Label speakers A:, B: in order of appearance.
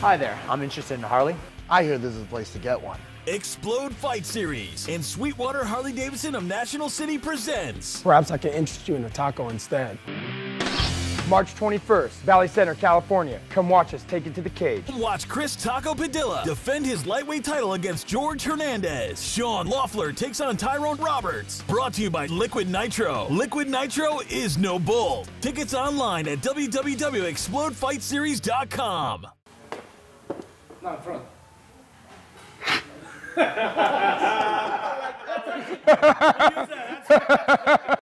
A: Hi there, I'm interested in Harley.
B: I hear this is the place to get one.
C: Xplode Fight Series and Sweetwater Harley Davidson of National City presents.
D: Perhaps I can interest you in a taco instead.
A: March 21st, Valley Center, California. Come watch us take it to the cage.
C: Watch Chris Taco Padilla defend his lightweight title against George Hernandez. Sean Loeffler takes on Tyrone Roberts. Brought to you by Liquid Nitro. Liquid Nitro is no bull. Tickets online at www.xplodefightseries.com.
D: Not in front.